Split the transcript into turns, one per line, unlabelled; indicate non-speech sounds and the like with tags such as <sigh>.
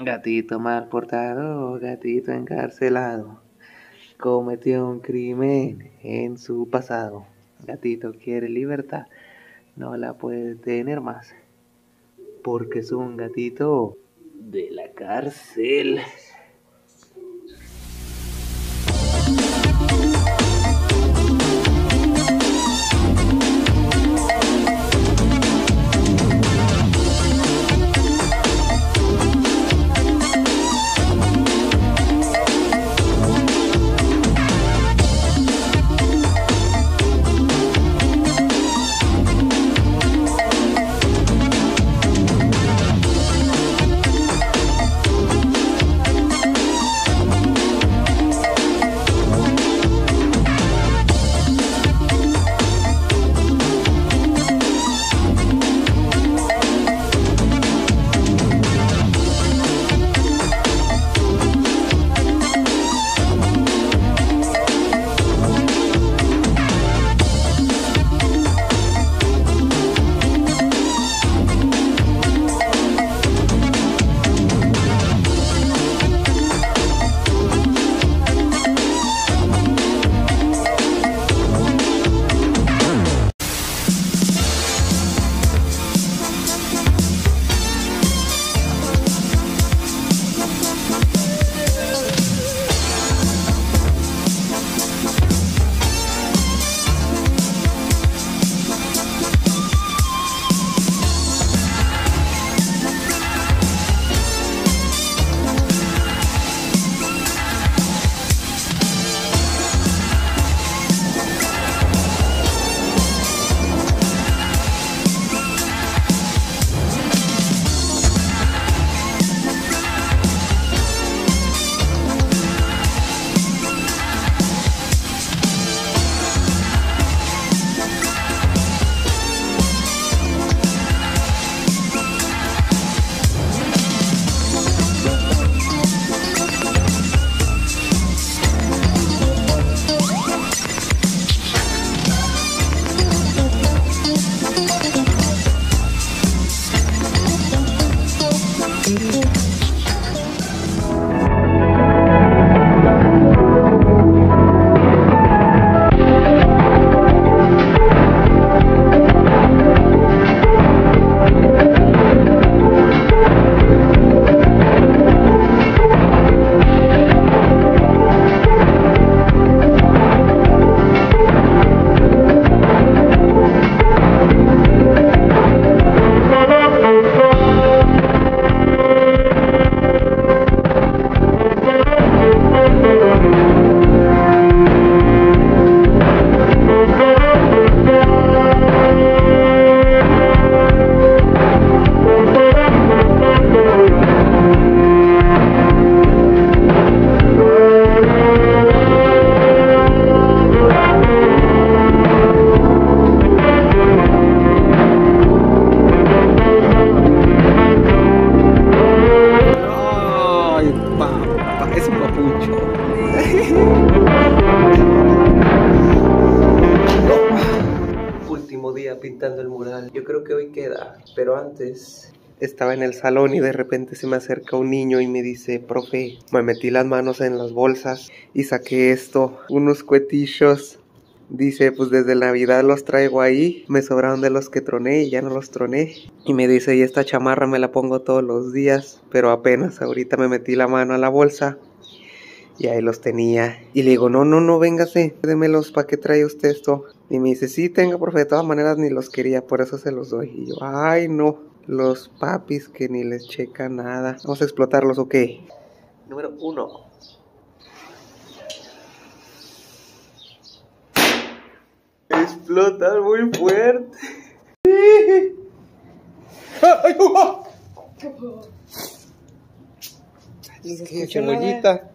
Gatito mal portado, gatito encarcelado, cometió un crimen en su pasado. Gatito quiere libertad, no la puede tener más, porque es un gatito de la cárcel. Hoy queda, pero antes estaba en el salón y de repente se me acerca un niño y me dice, profe, me metí las manos en las bolsas y saqué esto, unos cuetillos. Dice, pues desde Navidad los traigo ahí, me sobraron de los que troné y ya no los troné. Y me dice, y esta chamarra me la pongo todos los días, pero apenas ahorita me metí la mano a la bolsa y ahí los tenía. Y le digo, no, no, no, véngase, démelos, ¿para qué trae usted esto? Y me dice, sí, tenga, profe, de todas maneras ni los quería, por eso se los doy. Y yo, ay, no, los papis que ni les checa nada. Vamos a explotarlos, ¿ok? Número uno. Explotan muy fuerte. <laughs> Que cebollita.